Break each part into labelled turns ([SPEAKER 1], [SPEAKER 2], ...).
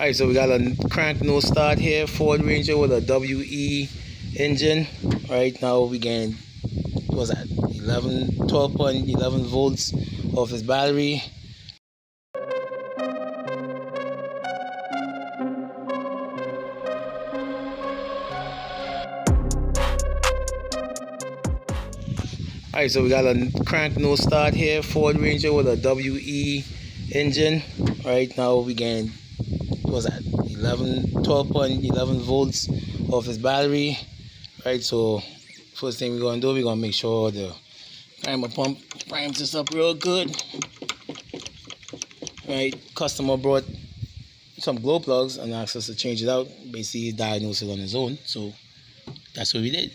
[SPEAKER 1] Alright, so we got a crank no start here, Ford Ranger with a WE engine. Right now we getting was that 11 12.11 volts of his battery. Alright, so we got a crank no start here, Ford Ranger with a WE engine. Right now we getting was at 11 12.11 volts off his battery right? So first thing we're gonna do we're gonna make sure the primer pump primes this up real good. Right customer brought some glow plugs and asked us to change it out. Basically he diagnosed it on his own so that's what we did.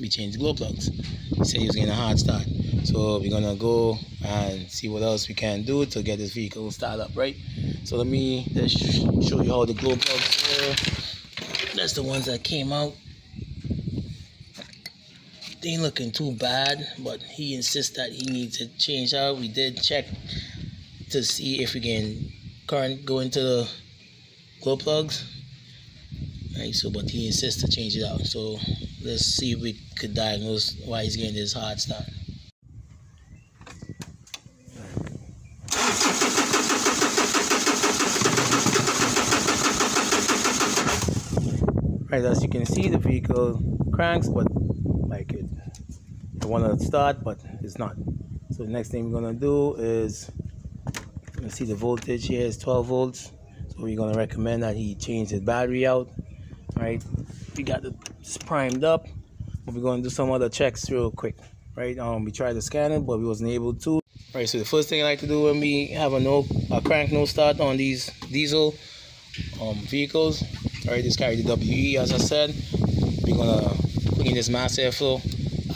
[SPEAKER 1] We changed the glow plugs. He said he was getting a hard start so we're gonna go and see what else we can do to get this vehicle started up right? So let me just show you how the glow plugs are that's the ones that came out. They ain't looking too bad but he insists that he needs to change out. We did check to see if we can current go into the glow plugs. Right so but he insists to change it out. So let's see if we could diagnose why he's getting this hard start right as you can see the vehicle cranks but like it I want to start but it's not. So the next thing we're gonna do is you see the voltage here is 12 volts. So we're gonna recommend that he change his battery out right? We got it primed up but we're gonna do some other checks real quick right? Um we tried to scan it but we wasn't able to. Right so the first thing I like to do when we have a no a crank no start on these diesel um, vehicles Alright, this carry the WE as I said. We're gonna clean this mass airflow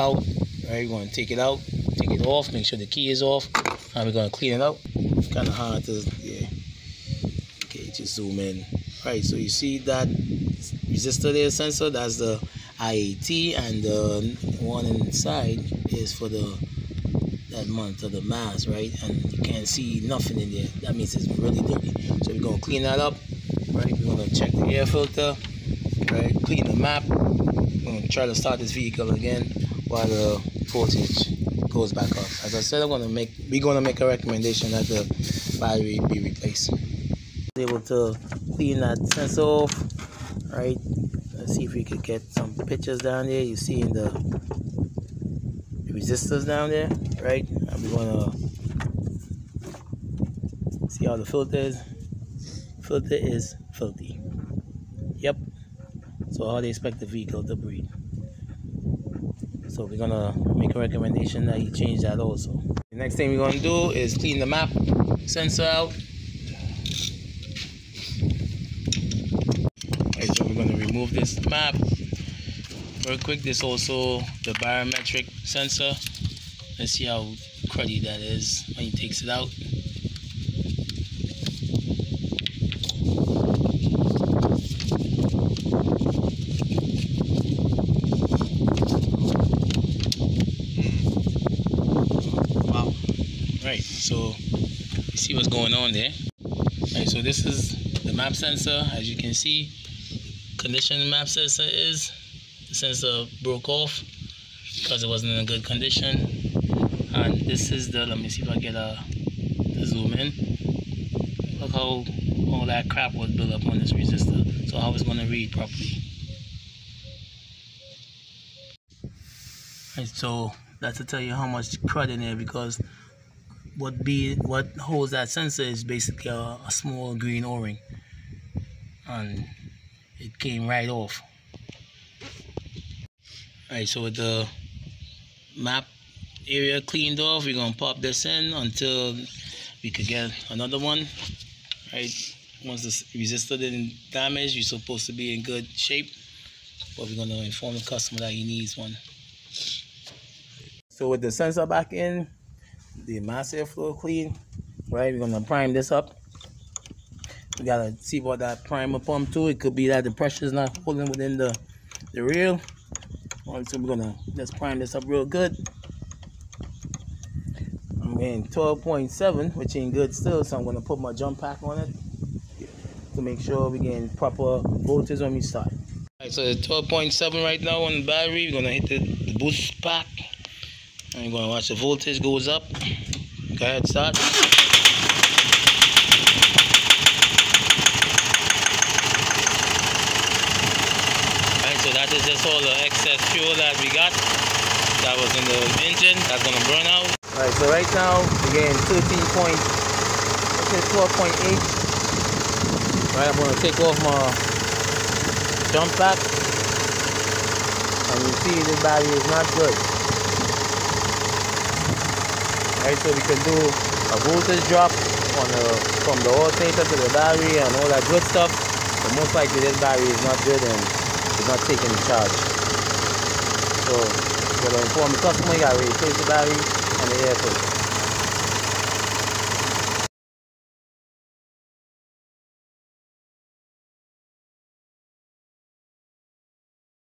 [SPEAKER 1] out. Alright, we're gonna take it out, take it off, make sure the key is off, and we're gonna clean it out. It's Kinda hard to yeah. Okay, just zoom in. Alright, so you see that resistor there sensor, that's the IAT and the one inside is for the that month of the mass, right? And you can't see nothing in there. That means it's really dirty. So we're gonna clean that up right? We're gonna check the air filter, right? Clean the map. We're gonna try to start this vehicle again while the voltage goes back up. As I said, I'm gonna make we're gonna make a recommendation that the battery be replaced. Able to clean that sensor off, right? Let's see if we could get some pictures down there. You see in the, resistors down there, right? And we're gonna see how the filter is filter is filthy. Yep. So how they expect the vehicle to breathe. So we're gonna make a recommendation that you change that also. The next thing we're gonna do is clean the map sensor out. Okay, so we're gonna remove this map. Real quick, this also the barometric sensor. Let's see how cruddy that is when he takes it out. Right. So see what's going on there. Right so this is the map sensor. As you can see condition map sensor is the sensor broke off because it wasn't in a good condition. And this is the let me see if I get a, a zoom in. Look how all that crap was built up on this resistor. So how it's going to read properly. Right so that's to tell you how much crud in there because what be what holds that sensor is basically a, a small green o-ring. And it came right off. Alright so with the map area cleaned off we're gonna pop this in until we could get another one. Right once the resistor didn't damage you're supposed to be in good shape. But we're gonna inform the customer that he needs one. So with the sensor back in the mass airflow clean right we're gonna prime this up we gotta see what that primer pump to it could be that the pressure is not holding within the the reel so we're gonna just prime this up real good I'm getting 12.7 which ain't good still so I'm gonna put my jump pack on it to make sure we getting proper voltage when we start. Alright, so it's 12.7 right now on the battery. We're gonna hit the, the boost pack. And you're gonna watch the voltage goes up. Go ahead, start. Alright, so that is just all the excess fuel that we got that was in the engine that's gonna burn out. Alright, so right now we're getting 13 point, let's 12.8. Right, I'm gonna take off my jump back and you see the battery is not good. Right, so we can do a voltage drop on the from the alternator to the battery and all that good stuff. But most likely this battery is not good and it's not taking the charge. So, we're gonna inform the customer you gotta replace the battery and the air filter.